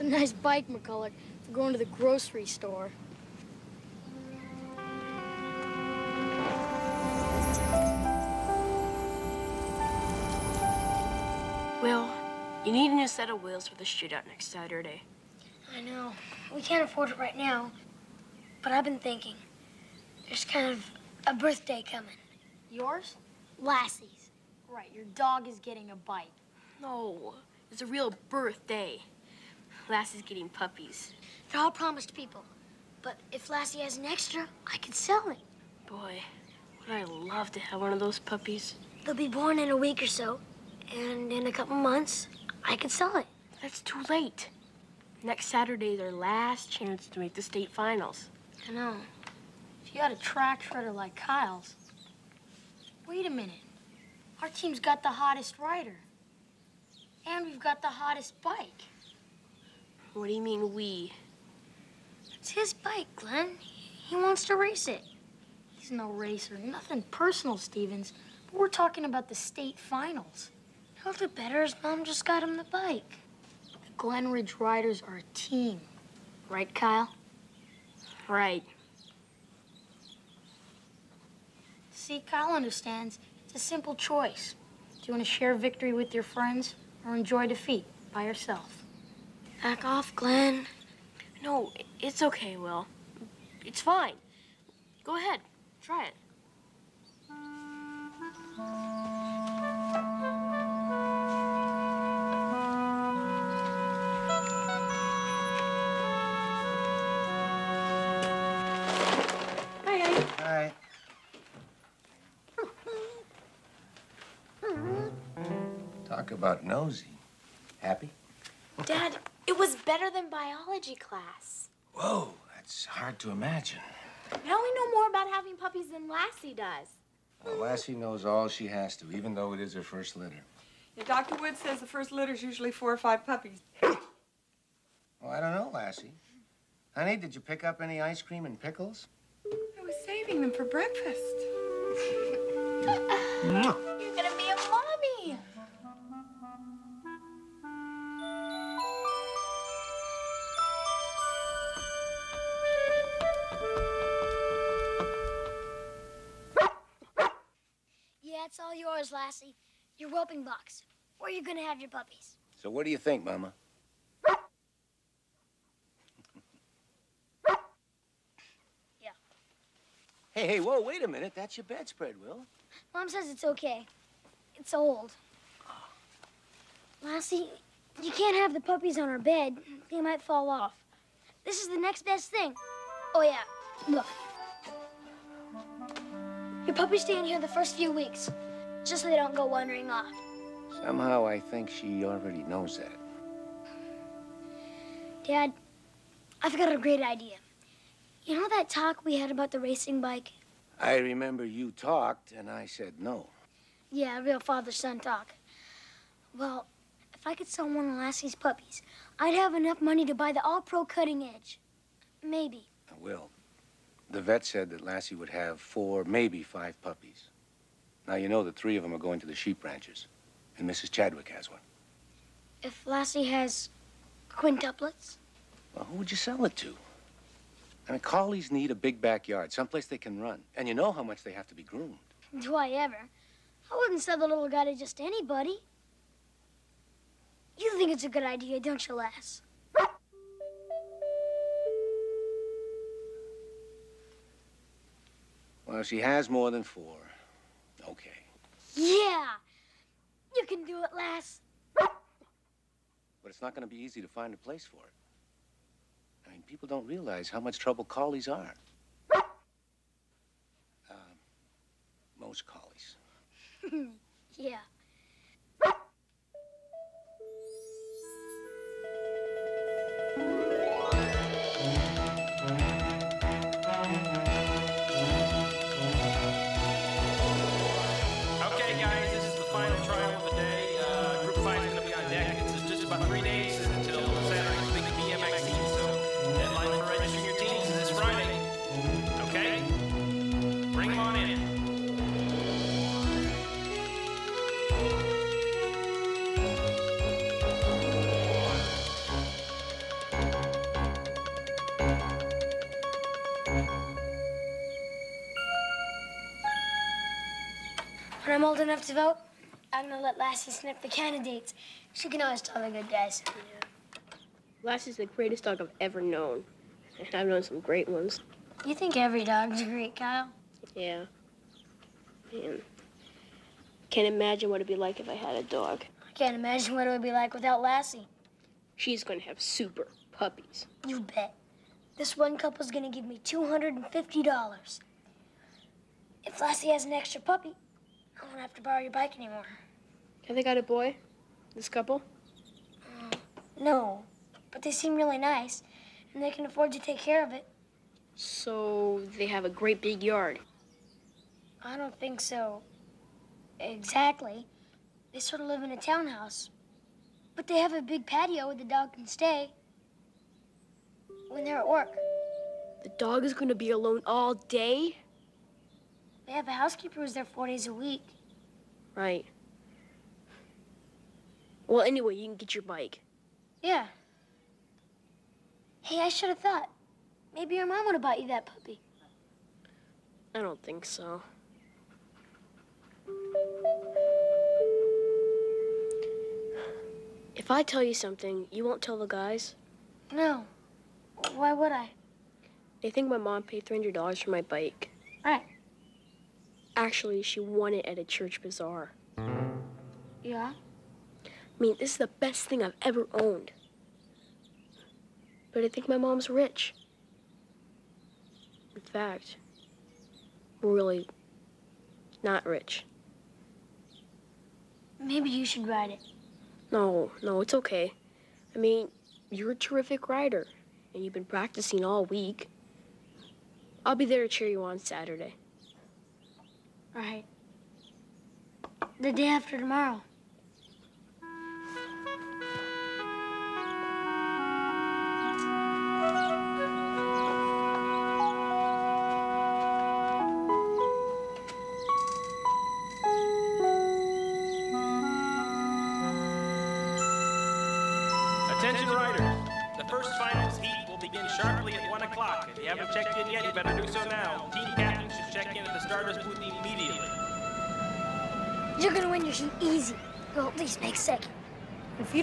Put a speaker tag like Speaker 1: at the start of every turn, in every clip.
Speaker 1: It's a nice bike, McCulloch, for going to the grocery store.
Speaker 2: Will, you need a new set of wheels for the shootout next Saturday.
Speaker 3: I know. We can't afford it right now. But I've been thinking. There's kind of a birthday coming.
Speaker 1: Yours?
Speaker 3: Lassie's.
Speaker 1: Right, your dog is getting a bite.
Speaker 2: No, it's a real birthday. Lassie's getting puppies.
Speaker 3: They're all promised people. But if Lassie has an extra, I could sell it.
Speaker 2: Boy, would I love to have one of those puppies.
Speaker 3: They'll be born in a week or so. And in a couple months, I could sell it.
Speaker 2: That's too late. Next Saturday is our last chance to make the state finals.
Speaker 3: I know.
Speaker 1: If you had a track shredder like Kyle's. Wait a minute. Our team's got the hottest rider. And we've got the hottest bike.
Speaker 2: What do you mean, we?
Speaker 3: It's his bike, Glenn. He wants to race it.
Speaker 1: He's no racer. Nothing personal, Stevens. But we're talking about the state finals.
Speaker 3: He'll do better. His mom just got him the bike.
Speaker 1: The Glen Ridge Riders are a team. Right, Kyle?
Speaker 2: Right.
Speaker 1: See, Kyle understands. It's a simple choice. Do you want to share victory with your friends or enjoy defeat by yourself?
Speaker 3: Back off, Glenn.
Speaker 2: No, it's okay, Will. It's fine. Go ahead. Try it.
Speaker 4: Hi. Talk about nosy. Happy?
Speaker 5: Dad, it was better than biology class.
Speaker 4: Whoa, that's hard to imagine.
Speaker 5: Now we know more about having puppies than Lassie does.
Speaker 4: Well, Lassie knows all she has to, even though it is her first litter.
Speaker 6: Yeah, Dr. Wood says the first litter's usually four or five puppies.
Speaker 4: Well, I don't know, Lassie. Honey, did you pick up any ice cream and pickles?
Speaker 6: I was saving them for breakfast.
Speaker 3: Your whelping box. Where you gonna have your puppies?
Speaker 4: So what do you think, Mama?
Speaker 3: Yeah.
Speaker 4: Hey, hey, whoa, wait a minute. That's your bedspread, Will.
Speaker 3: Mom says it's okay. It's old. Lassie, you can't have the puppies on our bed. They might fall off. This is the next best thing. Oh, yeah. Look. Your puppies stay in here the first few weeks, just so they don't go wandering off.
Speaker 4: Somehow I think she already knows that.
Speaker 3: Dad, I've got a great idea. You know that talk we had about the racing bike?
Speaker 4: I remember you talked, and I said no.
Speaker 3: Yeah, real father-son talk. Well, if I could sell one of Lassie's puppies, I'd have enough money to buy the all-pro cutting edge. Maybe.
Speaker 4: I will, the vet said that Lassie would have four, maybe five puppies. Now, you know that three of them are going to the sheep ranches, and Mrs. Chadwick has one.
Speaker 3: If Lassie has quintuplets?
Speaker 4: Well, who would you sell it to? I mean, collies need a big backyard, someplace they can run. And you know how much they have to be groomed.
Speaker 3: Do I ever? I wouldn't sell the little guy to just anybody. You think it's a good idea, don't you, Lass?
Speaker 4: Well, she has more than four. Okay.
Speaker 3: Yeah! You can do it, Lass.
Speaker 4: But it's not going to be easy to find a place for it. I mean, people don't realize how much trouble collies are. Uh, most collies.
Speaker 3: yeah. When I'm old enough to vote, I'm gonna let Lassie sniff the candidates. She can always tell the good guys. Yeah.
Speaker 2: Lassie's the greatest dog I've ever known. And I've known some great ones.
Speaker 3: You think every dog's great, Kyle?
Speaker 2: Yeah. Man. Can't imagine what it'd be like if I had a dog.
Speaker 3: I can't imagine what it would be like without Lassie.
Speaker 2: She's gonna have super puppies.
Speaker 3: You bet. This one couple's gonna give me $250. If Lassie has an extra puppy, I won't have to borrow your bike anymore.
Speaker 2: Have they got a boy? This couple?
Speaker 3: Mm, no, but they seem really nice, and they can afford to take care of it.
Speaker 2: So they have a great big yard.
Speaker 3: I don't think so. Exactly. They sort of live in a townhouse. But they have a big patio where the dog can stay when they're at work.
Speaker 2: The dog is gonna be alone all day?
Speaker 3: They have a housekeeper who's there four days a week.
Speaker 2: Right. Well, anyway, you can get your bike.
Speaker 3: Yeah. Hey, I should have thought. Maybe your mom would have bought you that puppy.
Speaker 2: I don't think so. If I tell you something, you won't tell the guys?
Speaker 3: No. Why would I?
Speaker 2: They think my mom paid $300 for my bike.
Speaker 3: Right.
Speaker 2: Actually, she won it at a church bazaar.
Speaker 3: Yeah?
Speaker 2: I mean, this is the best thing I've ever owned. But I think my mom's rich. In fact, we're really not rich.
Speaker 3: Maybe you should ride it.
Speaker 2: No, no, it's okay. I mean, you're a terrific rider, and you've been practicing all week. I'll be there to cheer you on Saturday.
Speaker 3: Right. The day after tomorrow.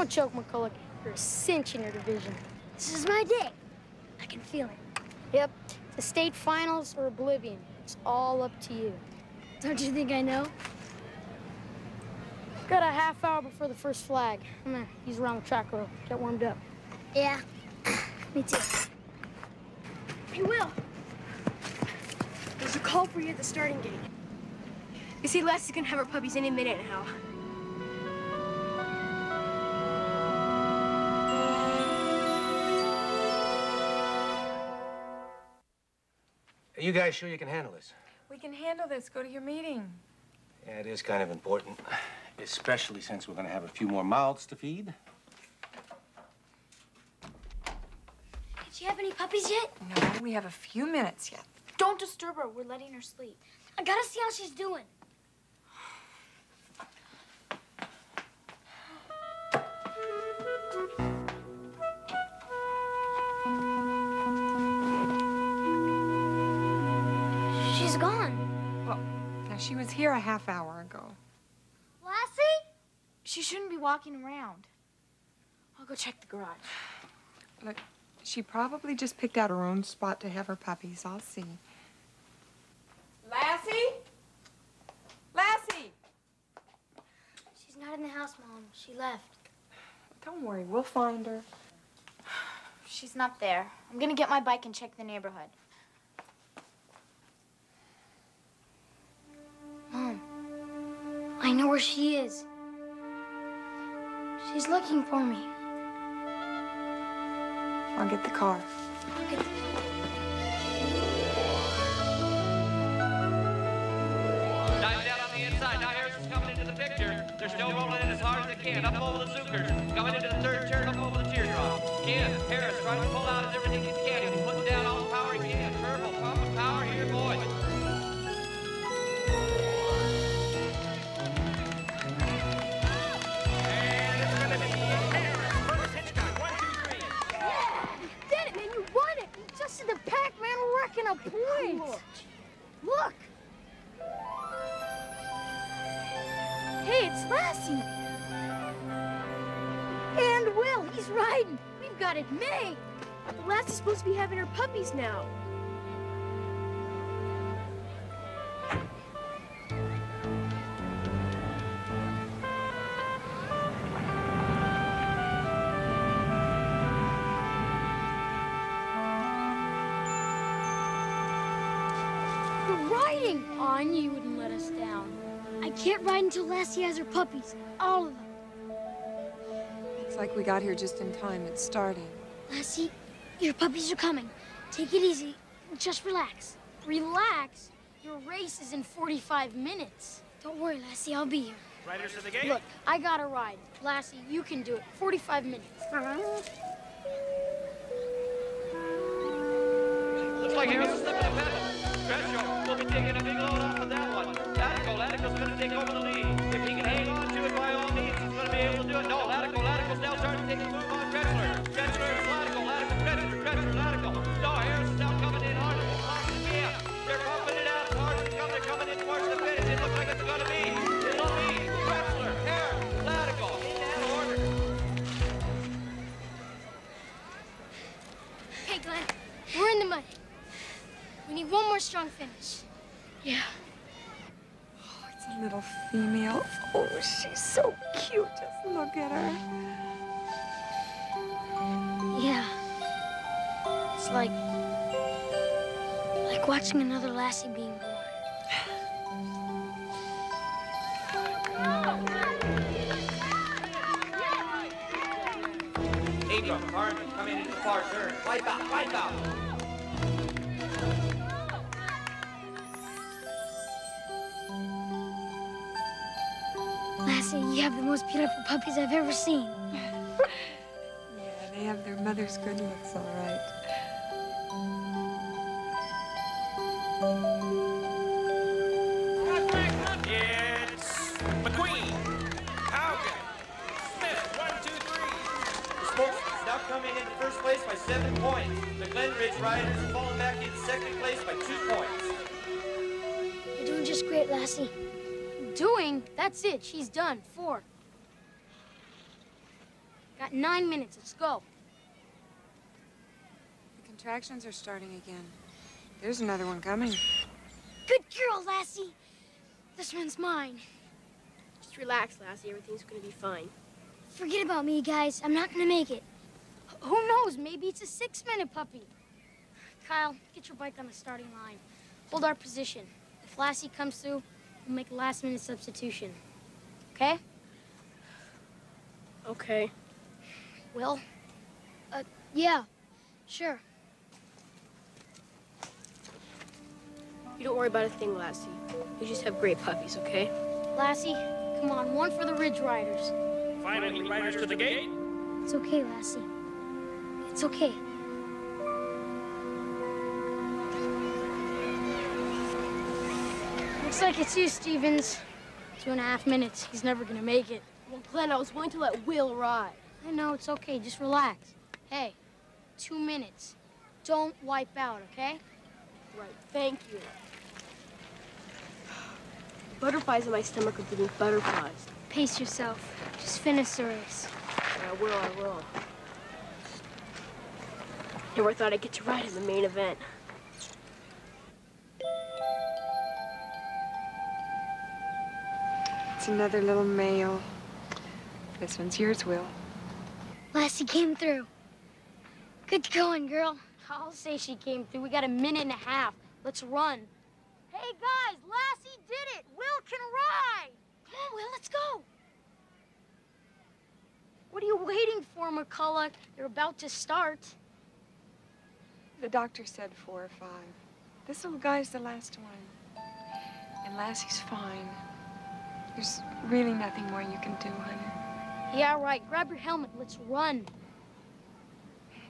Speaker 1: Don't choke McCulloch, you're a cinch in your division.
Speaker 3: This is my day. I can feel it.
Speaker 1: Yep, the state finals or oblivion. It's all up to you.
Speaker 3: Don't you think I know?
Speaker 1: Got a half hour before the first flag. I'm gonna use around the track road. Get warmed up.
Speaker 3: Yeah. Me too.
Speaker 7: Hey, Will. There's a call for you at the starting gate. You see, Lassie's gonna have her puppies any minute now.
Speaker 4: Are you guys sure you can handle this?
Speaker 6: We can handle this. Go to your meeting.
Speaker 4: Yeah, it is kind of important, especially since we're going to have a few more mouths to feed.
Speaker 3: Did she have any puppies yet?
Speaker 6: No, we have a few minutes yet.
Speaker 5: Don't disturb her. We're letting her sleep.
Speaker 3: I gotta see how she's doing.
Speaker 6: A half hour ago.
Speaker 3: Lassie?
Speaker 5: She shouldn't be walking around. I'll go check the garage.
Speaker 6: Look, she probably just picked out her own spot to have her puppies. I'll see. Lassie? Lassie!
Speaker 3: She's not in the house, Mom. She left.
Speaker 6: Don't worry, we'll find her.
Speaker 5: She's not there. I'm gonna get my bike and check the neighborhood.
Speaker 3: Know where she is. She's looking for me.
Speaker 6: I'll get the car.
Speaker 8: Dive down on the inside. Now Harrison's coming into the picture. They're still rolling in as hard as they can. Up over the Zookers. Coming into the third turn, up over the teardrop. Ken, Harris trying to pull out as everything he can.
Speaker 2: Supposed to be having her puppies now.
Speaker 3: We're riding! I knew you wouldn't let us down. I can't ride until Lassie has her puppies. All of them.
Speaker 6: Looks like we got here just in time. It's starting.
Speaker 3: Lassie, your puppies are coming. Take it easy. Just relax.
Speaker 1: Relax. Your race is in 45 minutes.
Speaker 3: Don't worry, Lassie. I'll be here.
Speaker 9: Riders to the gate.
Speaker 1: Look, I got a ride. Lassie, you can do it. 45 minutes.
Speaker 8: Looks like Harris is slipping a pedal. Will be taking a big load off of that one. Latico, Latico's going to take over the lead. If he can hang on to it, by all means, he's going to be able to do it. No, Latico, Latico's now starting to take a move on Gretschler. Gretschler
Speaker 3: one more strong finish.
Speaker 1: Yeah.
Speaker 6: Oh, it's a little female. Oh, she's so cute. Just look at her.
Speaker 3: Yeah. It's like... like watching another Lassie being born.
Speaker 8: Ingram, Harmon coming into the far turn. Wipe out, wipe out.
Speaker 3: Most beautiful puppies I've ever seen.
Speaker 6: Yeah, they have their mother's good looks, all right.
Speaker 9: It's McQueen. Haugen. Smith. One, two, three.
Speaker 8: The Sportsman's now coming into first place by seven points. The Glenridge Riders have fallen back in second place by two points.
Speaker 3: You're doing just great, Lassie.
Speaker 1: Doing? That's it. She's done. Four. Got nine minutes. Let's go.
Speaker 6: The contractions are starting again. There's another one coming.
Speaker 3: Good girl, Lassie. This one's mine.
Speaker 2: Just relax, Lassie. Everything's gonna be fine.
Speaker 3: Forget about me, guys. I'm not gonna make it.
Speaker 1: Who knows? Maybe it's a six-minute puppy. Kyle, get your bike on the starting line. Hold our position. If Lassie comes through, we'll make a last-minute substitution. Okay?
Speaker 2: Okay.
Speaker 1: Will?
Speaker 3: Uh yeah, sure.
Speaker 2: You don't worry about a thing, Lassie. You just have great puppies, okay?
Speaker 1: Lassie, come on. One for the Ridge Riders.
Speaker 9: Finally, riders to the gate.
Speaker 3: It's okay, Lassie. It's okay.
Speaker 1: Looks like it's you, Stevens. Two and a half minutes. He's never gonna make it.
Speaker 2: Well, Glenn, I was going to let Will ride.
Speaker 1: I know, it's okay. Just relax. Hey, two minutes. Don't wipe out, okay?
Speaker 2: Right, thank you. Butterflies in my stomach are being butterflies.
Speaker 3: Pace yourself. Just finish the race.
Speaker 2: I will, I will. Never thought I'd get to ride in the main event.
Speaker 6: It's another little male. This one's yours, Will.
Speaker 3: Lassie came through. Good going, girl.
Speaker 1: I'll say she came through. We got a minute and a half. Let's run. Hey, guys, Lassie did it. Will can ride.
Speaker 3: Come on, Will, let's go.
Speaker 1: What are you waiting for, McCulloch? You're about to start.
Speaker 6: The doctor said four or five. This little guy's the last one. And Lassie's fine. There's really nothing more you can do, honey.
Speaker 1: Yeah, right. Grab your helmet. Let's run.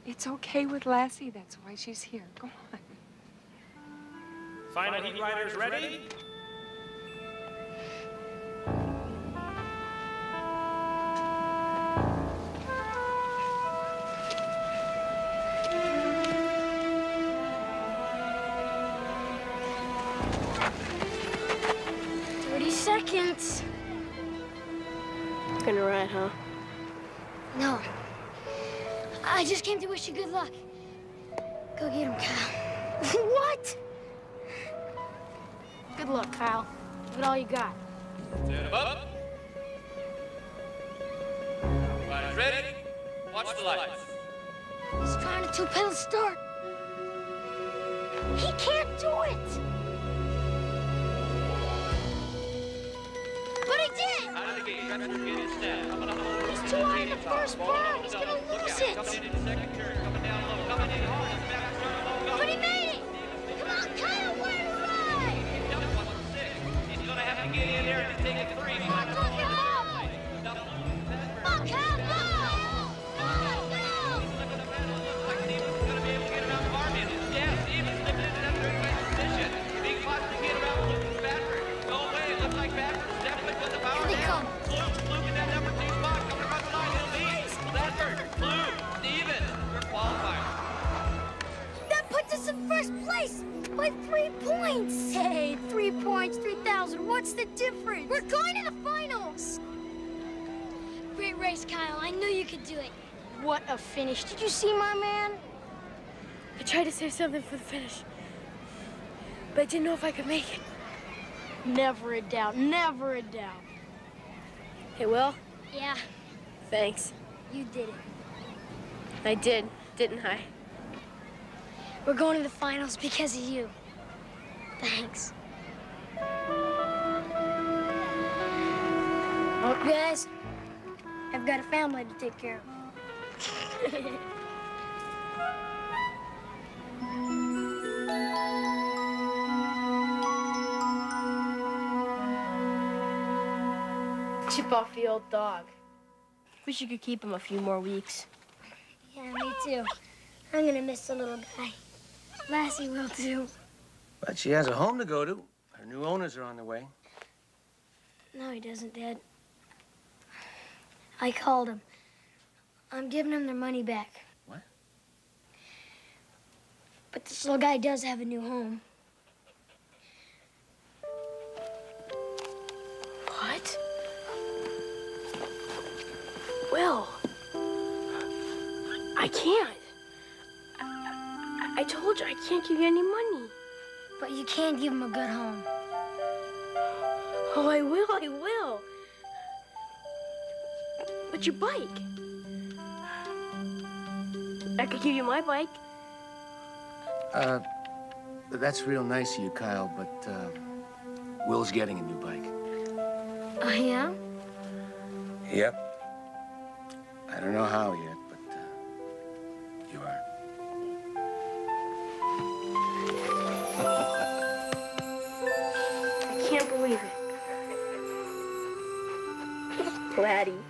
Speaker 6: It's okay with Lassie. That's why she's here. Go on.
Speaker 9: Final heat riders ready.
Speaker 1: Thirty
Speaker 8: just came to wish you good luck. Go get him, Kyle.
Speaker 1: what? Good luck, Kyle. Give it all you got.
Speaker 10: Stand 'em up. Everybody's ready? Watch the lights.
Speaker 8: He's trying to two-pedal start. He can't do it. He's in the first bar. He's gonna lose it. Kyle. I knew you could do it.
Speaker 1: What a finish. Did you see my man?
Speaker 2: I tried to save something for the finish, but I didn't know if I could make it.
Speaker 1: Never a doubt, never a doubt.
Speaker 2: Hey, Will,
Speaker 8: Yeah,
Speaker 2: thanks.
Speaker 8: you did it.
Speaker 2: I did, didn't I?
Speaker 8: We're going to the finals because of you. Thanks. Well, guys, I've got a family to take care of.
Speaker 2: Chip off the old dog. Wish you could keep him a few more weeks.
Speaker 8: Yeah, me too. I'm gonna miss the little guy. Lassie will too.
Speaker 4: But she has a home to go to. Her new owners are on the way.
Speaker 8: No, he doesn't, Dad. I called him. I'm giving him their money back.
Speaker 4: What?
Speaker 8: But this little guy does have a new home.
Speaker 2: What? Will. I can't. I, I, I told you I can't give you any money.
Speaker 8: But you can give him a good home.
Speaker 2: Oh, I will, I will. Your bike. I could give you my bike.
Speaker 4: Uh, that's real nice of you, Kyle, but, uh, Will's getting a new bike.
Speaker 8: I am?
Speaker 4: Yep. I don't know how yet, but, uh, you are.
Speaker 2: I can't believe it. Laddie.